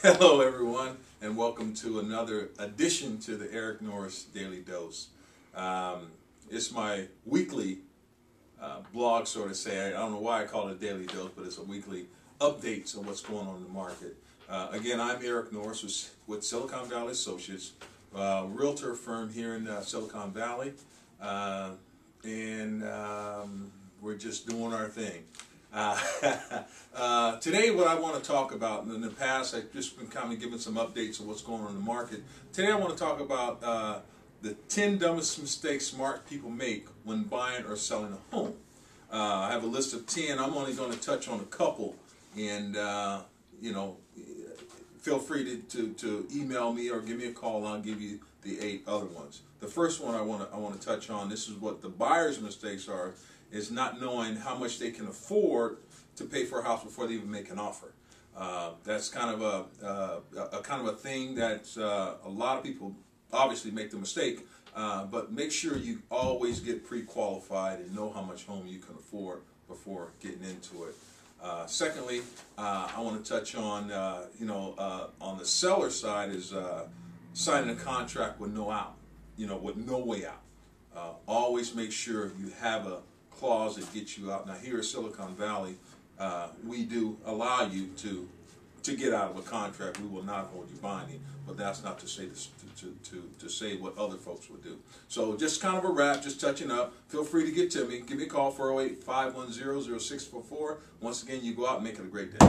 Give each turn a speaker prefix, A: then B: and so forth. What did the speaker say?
A: Hello, everyone, and welcome to another edition to the Eric Norris Daily Dose. Um, it's my weekly uh, blog, sort of say. I don't know why I call it daily dose, but it's a weekly updates on what's going on in the market. Uh, again, I'm Eric Norris with, with Silicon Valley Associates, uh, realtor firm here in uh, Silicon Valley, uh, and um, we're just doing our thing. Uh, uh, today, what I want to talk about, in the past, I've just been kind of giving some updates of what's going on in the market. Today, I want to talk about uh, the 10 dumbest mistakes smart people make when buying or selling a home. Uh, I have a list of 10. I'm only going to touch on a couple, and, you know, feel free to, to, to, email me or give me a call, I'll give you the eight other ones. The first one I want to I want to touch on. This is what the buyer's mistakes are is not knowing how much they can afford to pay for a house before they even make an offer. Uh, that's kind of a, uh, a, kind of a thing that uh, a lot of people obviously make the mistake. Uh, but make sure you always get pre-qualified and know how much home you can afford before getting into it. Uh, secondly, uh, I want to touch on you know on the seller side is signing a contract with no out, you know, with no way out. always make sure you have a clause that gets you out. Now here at Silicon Valley, uh, we do allow you to to get out of a contract. We will not hold you binding, but that's not to say to, to, to, to say what other folks would do. So just kind of a wrap, just touching up. Feel free to get to me. Give me a call, 408-510-0644. Once again, you go out and make it a great day.